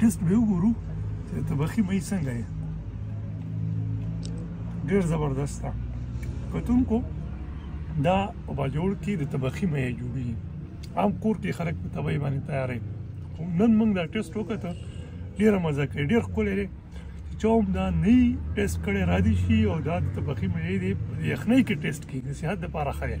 ټیسټ به وګورو چې تبخي مې څنګه یې ډیر زبردست ده کتونکو دا په باجوړ کې د تبخي مې جوړي عام کور کې خلک په تبعي باندې تیارې نن موږ دا ټیسټ وکړ ډیره مزه کوي ډیر ښکلی دی چې چا هم دا نه وي ټیسټ کړی را دي شي او دا د طبقي مېوې دی په یخنۍ کې ټیسټ کړي د صحت دپاره ښه دی